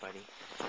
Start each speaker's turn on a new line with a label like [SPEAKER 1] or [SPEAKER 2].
[SPEAKER 1] buddy.